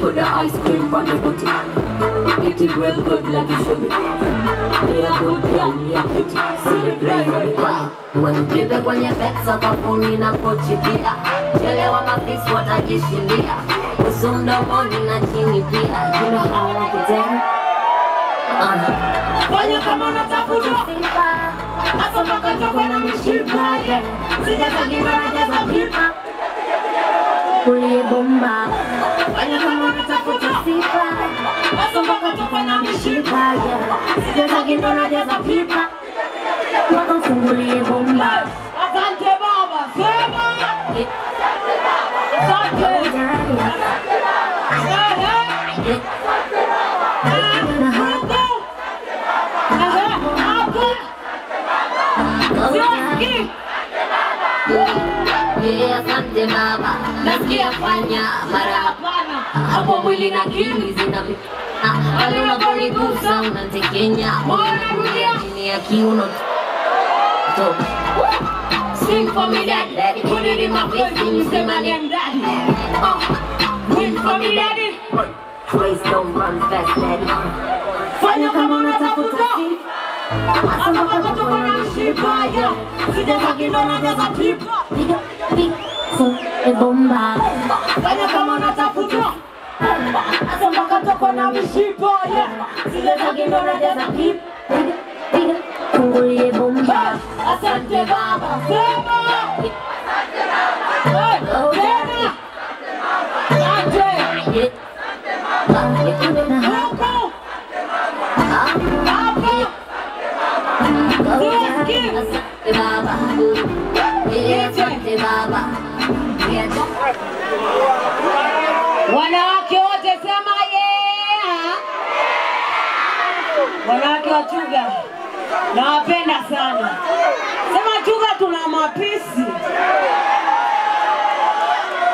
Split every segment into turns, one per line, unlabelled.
Put kwenye bed sakafuni na kochi pia. Chelewa mafisi watajishindia. Uso mdomoni na chini pia. You know how I
kama unatafuta hasa mpaka chokwe na mishipa yeah. Sijazagiwa najaza pipa
Kulie bomba.
Fanya kama unatafuta
Sifa.
hasa mpaka toka na mishipa yeah.
Sijazagiwa najaza pipa. Mpaka ufungulie bomba.
Asante baba,
nasikia fanya mara hapo mwili na akili zina Ah, pale unaponigusa unatekenya
unarudia.
chini ya kiuno? To
Sing for me daddy, put it in my face and you say my name daddy.
oh
Sing for me daddy,
Praise don't run fast daddy.
Fanya kama unatafuta. Mpaka toka na mishipa yeah. Sijazagiwa najaza pipa.
piga fu e bomba
Fanya kama unatafuta. Hasa mpaka toka na mishipa yeah. Sijazagiwa najaza pipa.
piga piga fungulie bomba
Asante baba, sema. Asante
sema.
Wanawake wote sema yeah. Wanawake wa Chuga nawapenda sana. Sema Chuga tuna mapisi.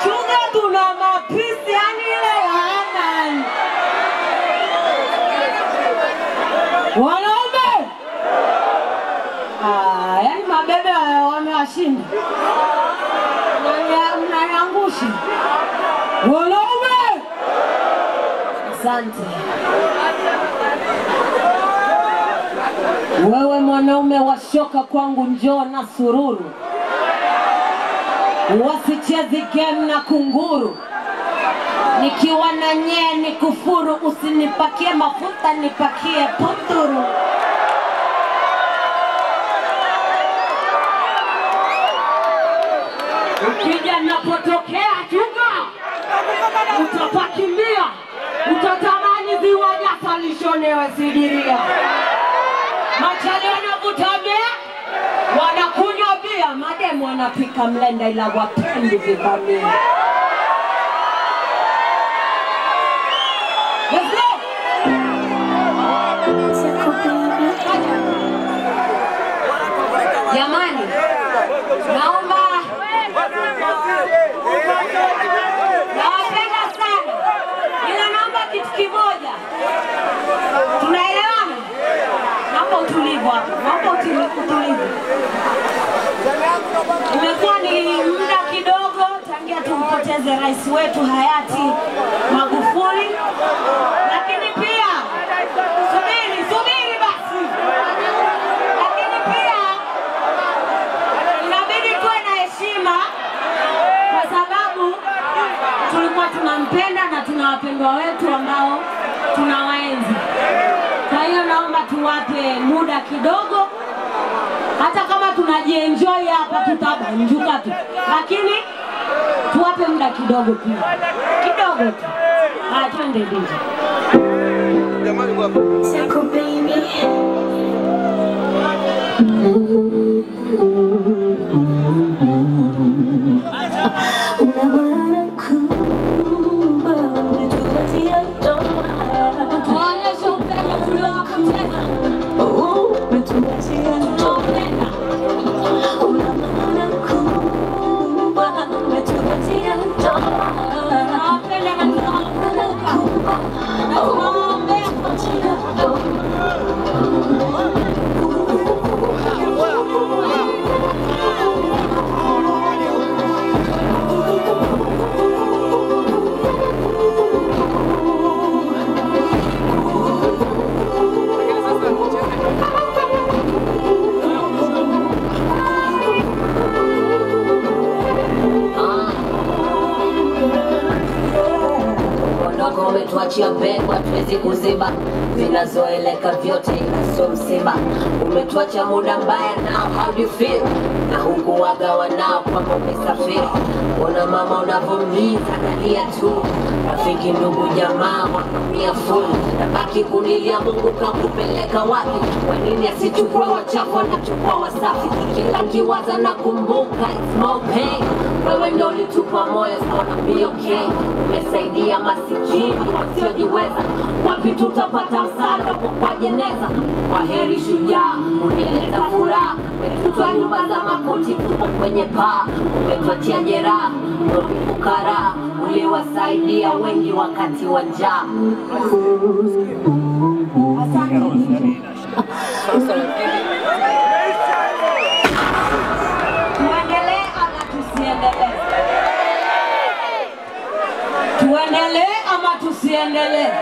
Chuga tuna mapisi, yani ile hana. Wanaume ah, yani mabebe wa- wamewashinda, Asante. Wewe mwanaume wa shoka kwangu, njoo na sururu, wasichezi game na kunguru. Nikiwa na nyee ni kufuru, usinipakie mafuta, nipakie puturu. Ukija napotokea chunga, utapakilia Nyasa lishonewe sidiria. Machali wanavutamia, wanakunywa bia, mademu wanapika mlenda, ila wapendi go! Jamani, naomba nawapenda sana, ila naomba kitu kimoja, tunaelewana? Naomba utulivu hapa, naomba utuli- utulivu. Imekuwa ni muda kidogo tangia tumpoteze rais wetu hayati Magufuli, lakini pia subiri, subiri basi, lakini pia inabidi tuwe na heshima kwa sababu tulikuwa tunampenda na tuna wapendwa wetu ambao tunawaenzi. Kwa hiyo naomba tuwape muda kidogo, hata kama tunajienjoy hapa tutabanjuka tu, lakini tuwape muda kidogo pia, kidogo tu. Twende DJ.
Seko umetuachia pengo hatuwezi kuziba. Vinazoeleka vyote ila sio msiba. Umetuacha muda mbaya now how do you feel na huku waga kwamba umesafiri una mama unavyomiza kalia tu. Rafiki ndugu jamaa wakamia full. Nabaki kunilia mungu kakupeleka wapi? Kwa nini asichukue wachafu anachukua wasafi? Kila nkiwaza na kumbuka it's more pain. Wewe ndo ulitupa moyo sona be umesaidia masikini wasiojiweza. Wapi tutapata msaada kwa jeneza kwa heri shujaa unileta furaha. Umetutwa nyumba za makuti tupo kwenye paa umetuachia jeraha ukara uliwasaidia wengi wakati wa njaa.
Tuendelee ama tusiendelee?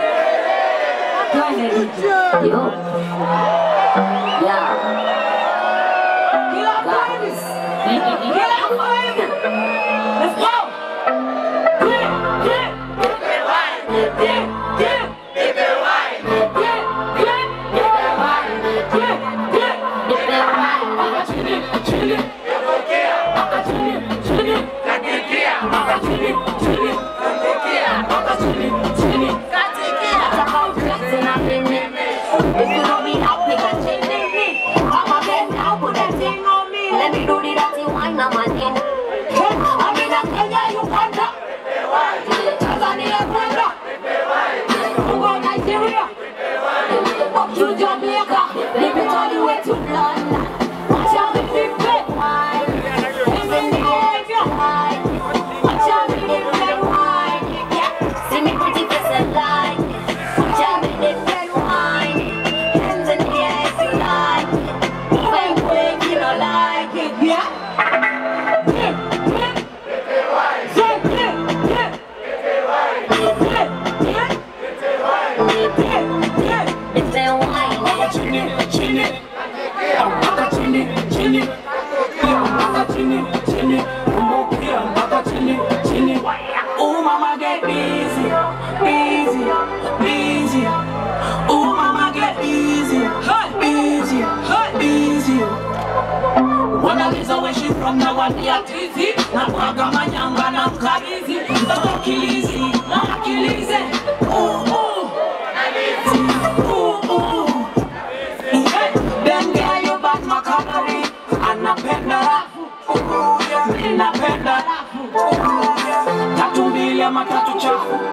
Kila mtu hivi. Kila mtu
get easy, busier, easy. Ooh, mama get busier, busier, busier. Wanauliza she from, now I'm here, Now I got my young man, I'm crazy. Stop killing matar tchau